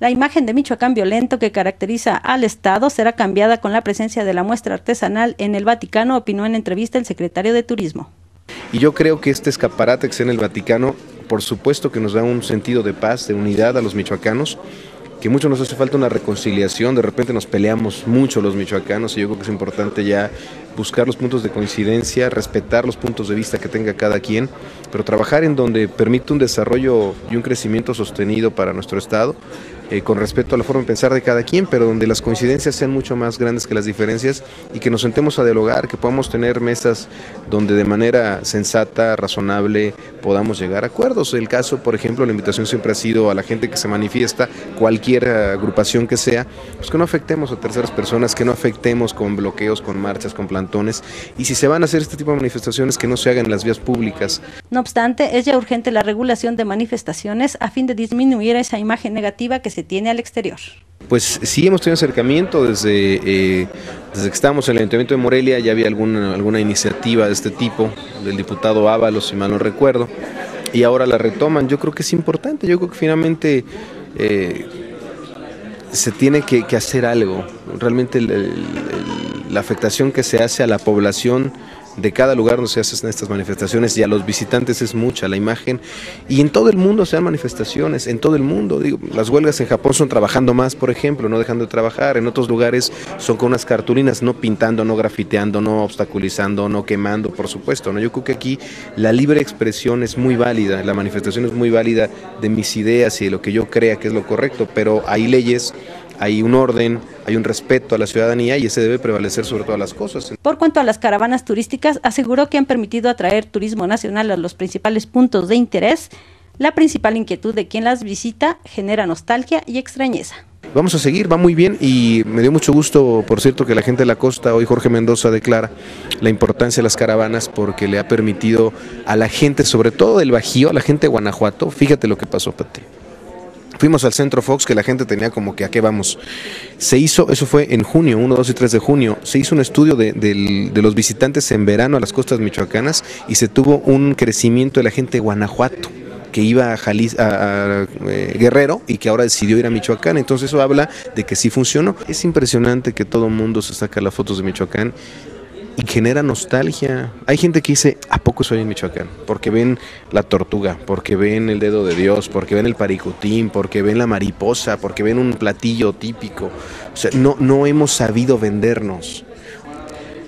La imagen de Michoacán violento que caracteriza al Estado será cambiada con la presencia de la muestra artesanal en el Vaticano, opinó en entrevista el secretario de Turismo. Y yo creo que este escaparate que está en el Vaticano, por supuesto que nos da un sentido de paz, de unidad a los michoacanos, que mucho nos hace falta una reconciliación, de repente nos peleamos mucho los michoacanos y yo creo que es importante ya buscar los puntos de coincidencia, respetar los puntos de vista que tenga cada quien, pero trabajar en donde permite un desarrollo y un crecimiento sostenido para nuestro Estado, eh, con respecto a la forma de pensar de cada quien, pero donde las coincidencias sean mucho más grandes que las diferencias y que nos sentemos a dialogar, que podamos tener mesas donde de manera sensata, razonable, podamos llegar a acuerdos. El caso, por ejemplo, la invitación siempre ha sido a la gente que se manifiesta, cualquier agrupación que sea, pues que no afectemos a terceras personas, que no afectemos con bloqueos, con marchas, con plantones, y si se van a hacer este tipo de manifestaciones, que no se hagan en las vías públicas. No obstante, es ya urgente la regulación de manifestaciones a fin de disminuir esa imagen negativa que se tiene al exterior. Pues sí hemos tenido acercamiento desde, eh, desde que estábamos en el Ayuntamiento de Morelia, ya había alguna, alguna iniciativa de este tipo, del diputado Ábalos, si mal no recuerdo, y ahora la retoman. Yo creo que es importante, yo creo que finalmente eh, se tiene que, hacer algo. Realmente la afectación que se hace a la población de cada lugar donde se hacen estas manifestaciones y a los visitantes es mucha la imagen. Y en todo el mundo se dan manifestaciones, en todo el mundo. Digo, las huelgas en Japón son trabajando más, por ejemplo, no dejando de trabajar. En otros lugares son con unas cartulinas, no pintando, no grafiteando, no obstaculizando, no quemando, por supuesto. ¿no? Yo creo que aquí la libre expresión es muy válida, la manifestación es muy válida de mis ideas y de lo que yo crea que es lo correcto, pero hay leyes hay un orden, hay un respeto a la ciudadanía y ese debe prevalecer sobre todas las cosas. Por cuanto a las caravanas turísticas, aseguró que han permitido atraer turismo nacional a los principales puntos de interés. La principal inquietud de quien las visita genera nostalgia y extrañeza. Vamos a seguir, va muy bien y me dio mucho gusto, por cierto, que la gente de la costa, hoy Jorge Mendoza declara la importancia de las caravanas porque le ha permitido a la gente, sobre todo del Bajío, a la gente de Guanajuato, fíjate lo que pasó, Pati Fuimos al Centro Fox, que la gente tenía como que a qué vamos. Se hizo, eso fue en junio, 1, 2 y 3 de junio, se hizo un estudio de, los visitantes en verano a las costas michoacanas y se tuvo un crecimiento de la gente de Guanajuato que iba a, a, eh, Guerrero y que ahora decidió ir a Michoacán. Entonces eso habla de que sí funcionó. Es impresionante que todo mundo se saca las fotos de Michoacán y genera nostalgia. Hay gente que dice, ¿a poco soy en Michoacán? Porque ven la tortuga, porque ven el dedo de Dios, porque ven el paricutín, porque ven la mariposa, porque ven un platillo típico. O sea, no, no hemos sabido vendernos.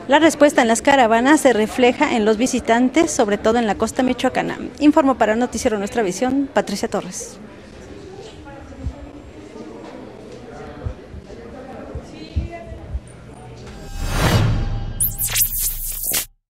La respuesta en las caravanas se refleja en los visitantes, sobre todo en la costa michoacana. Informo para Noticiero Nuestra Visión, Patricia Torres.